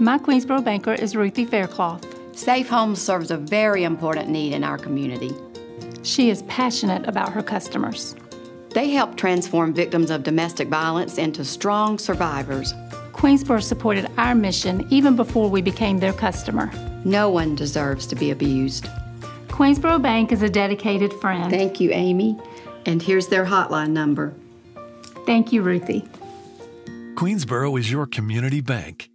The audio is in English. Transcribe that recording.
My Queensborough banker is Ruthie Faircloth. SafeHomes serves a very important need in our community. She is passionate about her customers. They help transform victims of domestic violence into strong survivors. Queensborough supported our mission even before we became their customer. No one deserves to be abused. Queensborough Bank is a dedicated friend. Thank you, Amy. And here's their hotline number. Thank you, Ruthie. Queensborough is your community bank.